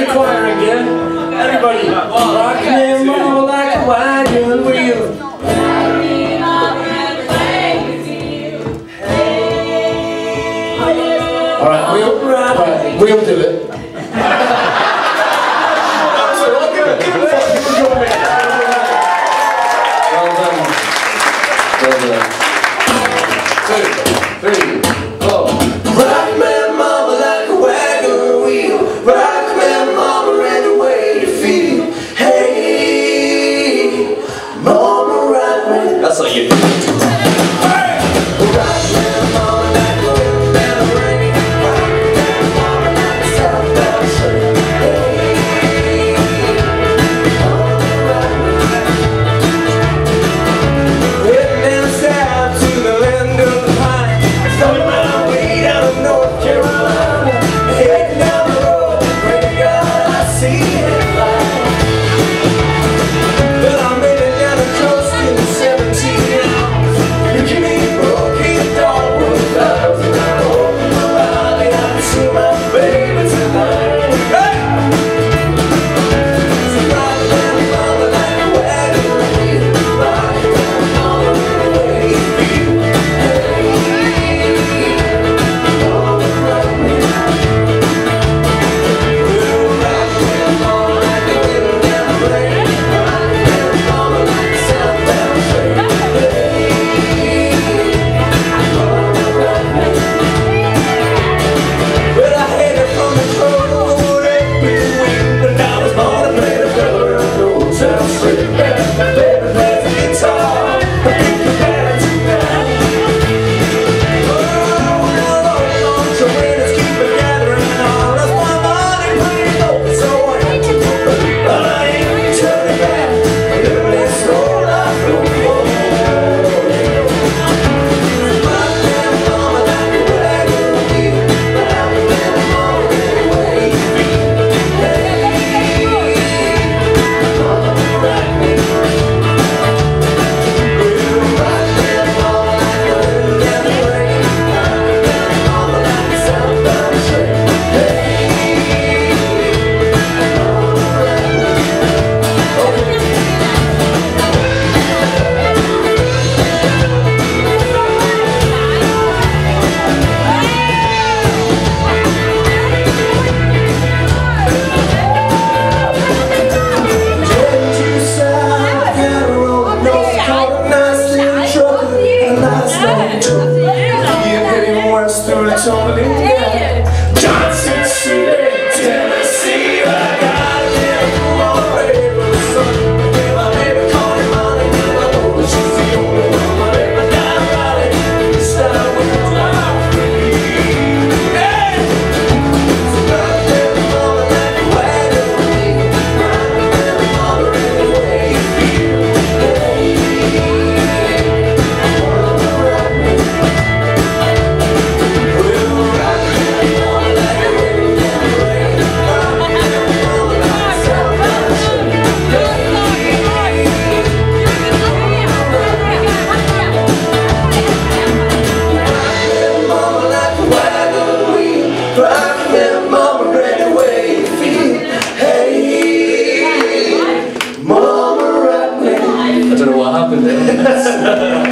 your choir again. Everybody, rockin' and roll like a wagon wheel. Alright, we'll, we'll do it. well done. Well done. That's on you. Johnson, it's only Johnson. ね。